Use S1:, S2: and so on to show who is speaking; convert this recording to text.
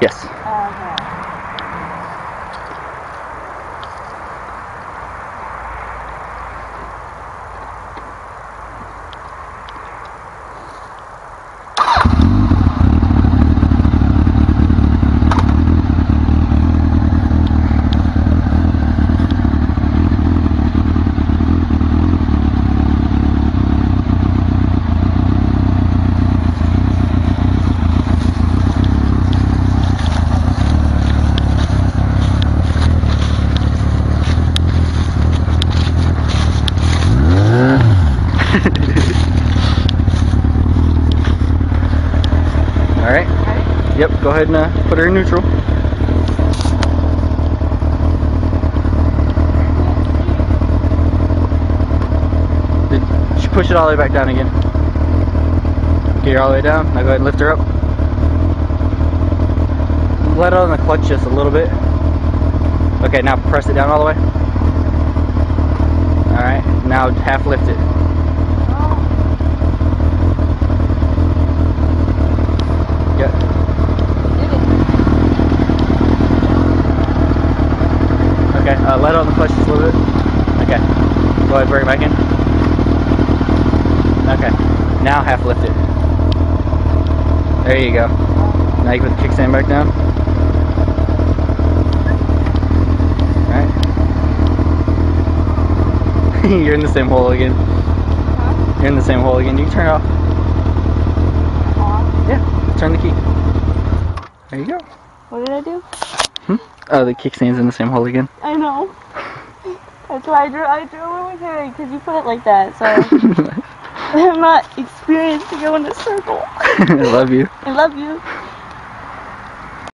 S1: Yes.
S2: Okay.
S1: All right.
S2: Ready?
S1: Yep. Go ahead and uh, put her in neutral. She push it all the way back down again? Get her all the way down. Now go ahead and lift her up. Let on the clutch just a little bit. Okay, now press it down all the way. Alright, now half lift it. Yep. Okay, uh, let on the clutch just a little bit. Okay. Go ahead, bring it back in. Okay. Now half lift it. There you go. Now you put the kickstand back down. Alright. You're in the same hole again.
S2: Huh?
S1: You're in the same hole again. You can turn it off.
S2: On.
S1: Yeah. Turn the key. There you go.
S2: What did I do?
S1: Oh, the kickstand's in the same hole again.
S2: I know. That's why I drew. I drew it with her because you put it like that. So I'm not experienced to go in a circle.
S1: I love you.
S2: I love you.